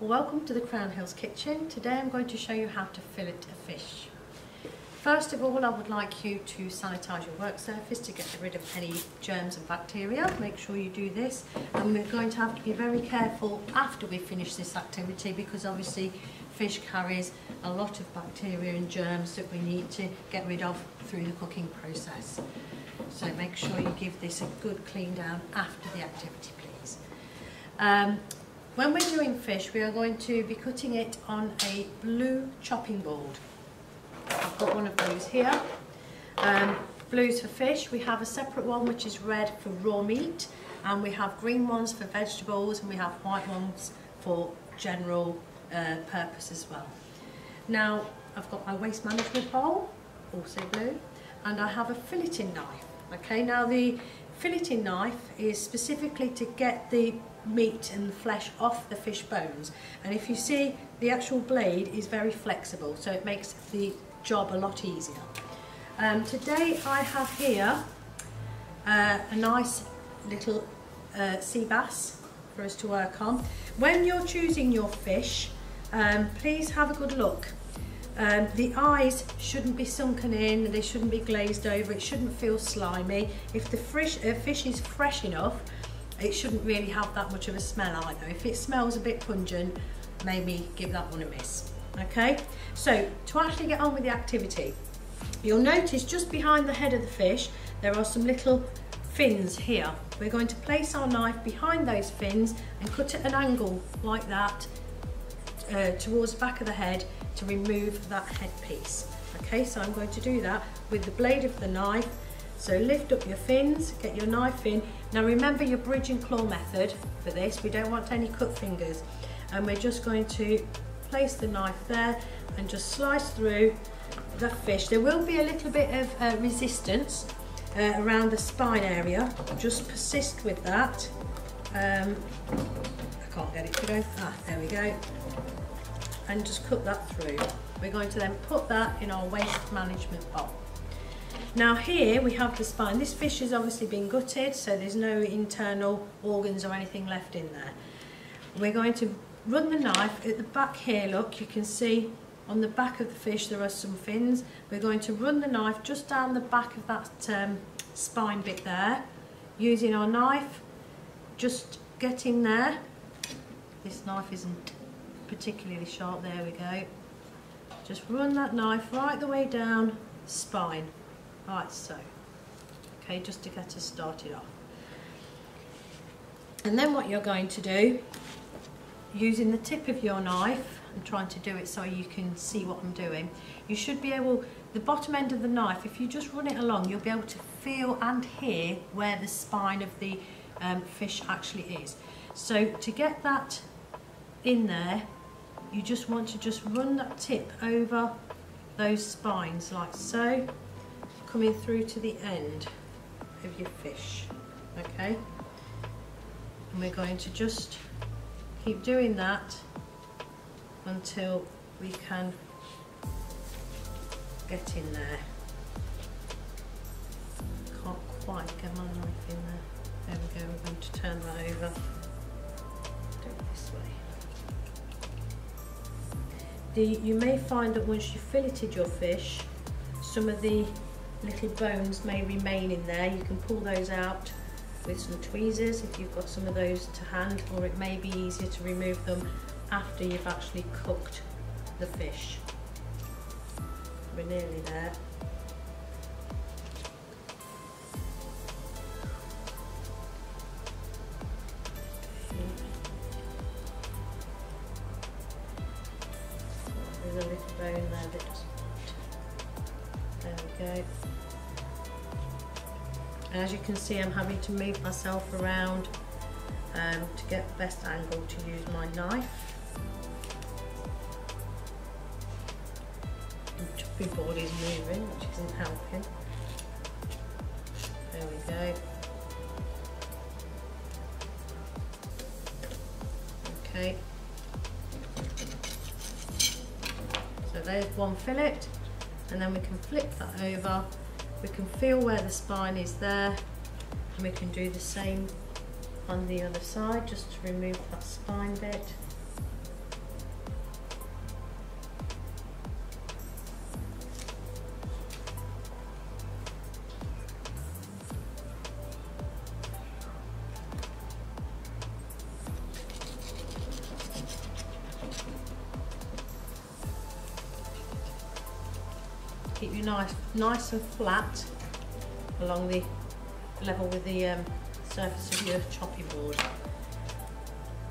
Welcome to the Crown Hills Kitchen. Today I'm going to show you how to fillet a fish. First of all, I would like you to sanitise your work surface to get rid of any germs and bacteria. Make sure you do this. And we're going to have to be very careful after we finish this activity because obviously fish carries a lot of bacteria and germs that we need to get rid of through the cooking process. So make sure you give this a good clean down after the activity, please. Um, when we're doing fish, we are going to be cutting it on a blue chopping board. I've got one of those here. Um, blues for fish. We have a separate one which is red for raw meat and we have green ones for vegetables and we have white ones for general uh, purpose as well. Now I've got my waste management bowl, also blue, and I have a filleting knife. Okay, now the filleting knife is specifically to get the meat and flesh off the fish bones and if you see the actual blade is very flexible so it makes the job a lot easier. Um, today I have here uh, a nice little uh, sea bass for us to work on. When you're choosing your fish um, please have a good look. Um, the eyes shouldn't be sunken in, they shouldn't be glazed over, it shouldn't feel slimy. If the fish, uh, fish is fresh enough it shouldn't really have that much of a smell either. If it smells a bit pungent, maybe give that one a miss. Okay, so to actually get on with the activity, you'll notice just behind the head of the fish, there are some little fins here. We're going to place our knife behind those fins and cut at an angle like that uh, towards the back of the head to remove that headpiece. Okay, so I'm going to do that with the blade of the knife so lift up your fins, get your knife in. Now remember your bridge and claw method for this. We don't want any cut fingers. And we're just going to place the knife there and just slice through the fish. There will be a little bit of uh, resistance uh, around the spine area. Just persist with that. Um, I can't get it to go. Ah, there we go. And just cut that through. We're going to then put that in our waste management bowl. Now here we have the spine. This fish has obviously been gutted, so there's no internal organs or anything left in there. We're going to run the knife at the back here, look, you can see on the back of the fish there are some fins. We're going to run the knife just down the back of that um, spine bit there, using our knife, just get in there. This knife isn't particularly sharp, there we go. Just run that knife right the way down spine like so. Okay, just to get us started off. And then what you're going to do, using the tip of your knife, I'm trying to do it so you can see what I'm doing, you should be able, the bottom end of the knife, if you just run it along, you'll be able to feel and hear where the spine of the um, fish actually is. So to get that in there, you just want to just run that tip over those spines like so coming through to the end of your fish okay? And we're going to just keep doing that until we can get in there. Can't quite get my knife in there. There we go we're going to turn that over. Do it this way. The, you may find that once you've filleted your fish some of the little bones may remain in there. You can pull those out with some tweezers if you've got some of those to hand or it may be easier to remove them after you've actually cooked the fish. We're nearly there. There's a little bone there that And as you can see, I'm having to move myself around um, to get the best angle to use my knife. Board is moving, which isn't helping. There we go. Okay. So there's one fillet and then we can flip that over. We can feel where the spine is there. And we can do the same on the other side just to remove that spine bit keep your knife nice and flat along the level with the um, surface of your chopping board.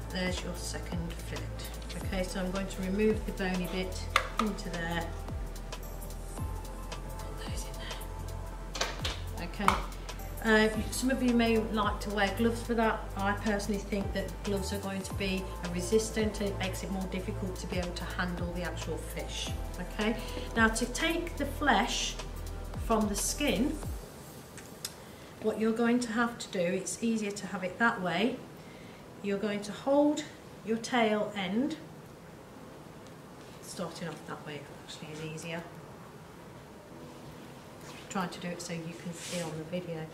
There's your second fillet. Okay, so I'm going to remove the bony bit into there. There. Okay. Uh, some of you may like to wear gloves for that. I personally think that gloves are going to be resistant and it makes it more difficult to be able to handle the actual fish. Okay, now to take the flesh from the skin, what you're going to have to do, it's easier to have it that way, you're going to hold your tail end, starting off that way actually is easier. Trying to do it so you can see on the video.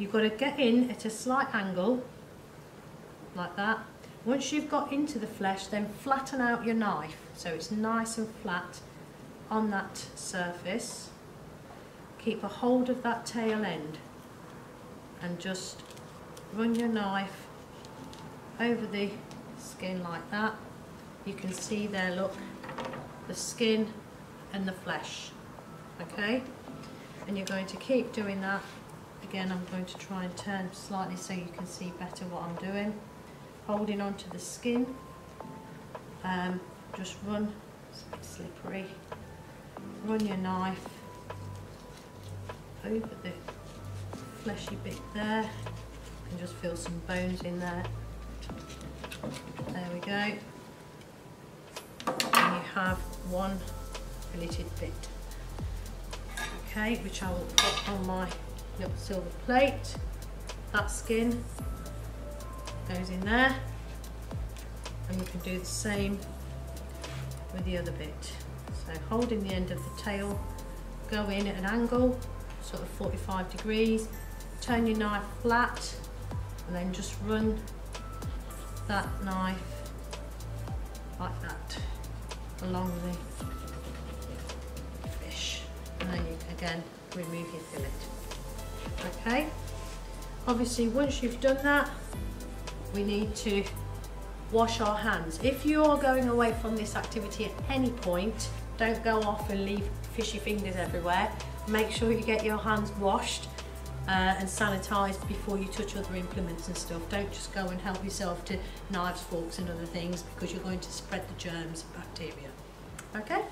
You've got to get in at a slight angle, like that. Once you've got into the flesh, then flatten out your knife so it's nice and flat on that surface. Keep a hold of that tail end and just run your knife over the skin like that. You can see there, look, the skin and the flesh, okay? And you're going to keep doing that again I'm going to try and turn slightly so you can see better what I'm doing. Holding onto the skin. Um, just run it's a bit slippery. Run your knife over the fleshy bit there. You can just feel some bones in there. There we go. And you have one filleted bit. Okay which I will put on my little silver plate. That skin goes in there. And you can do the same with the other bit. So holding the end of the tail, go in at an angle, sort of 45 degrees, turn your knife flat, and then just run that knife like that along the fish. And then you again remove your fillet okay. Obviously once you've done that we need to wash our hands. If you're going away from this activity at any point don't go off and leave fishy fingers everywhere. Make sure you get your hands washed uh, and sanitized before you touch other implements and stuff. Don't just go and help yourself to knives forks and other things because you're going to spread the germs and bacteria. Okay